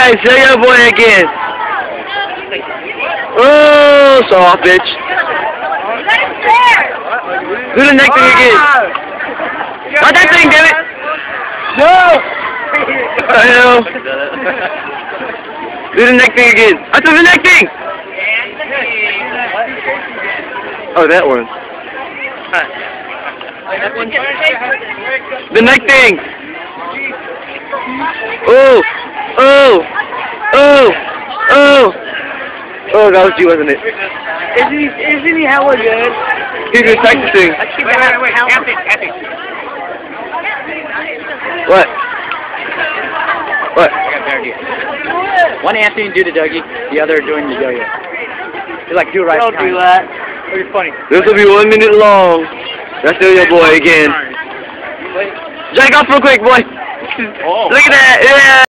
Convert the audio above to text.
Yeah, show your boy again. Oh, soft bitch. Do the next thing again. Oh. Not that thing, damn it. No. I know. Do the next thing again. I do the next thing. Oh, that one. The next thing. Oh, oh, oh, oh. Oh, that was you, wasn't it? Isn't he, isn't he hella good? He's been practicing. Wait, wait, wait, Anthony, Anthony. What? What? I got a better idea. One Anthony do the Dougie, the other doing the yo-yo. You're like, do it right Don't behind. do that. It'll be funny. This will be one minute long. That's still your boy again. Jack off real quick, boy. Oh. Look at that. Yeah.